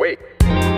Wait.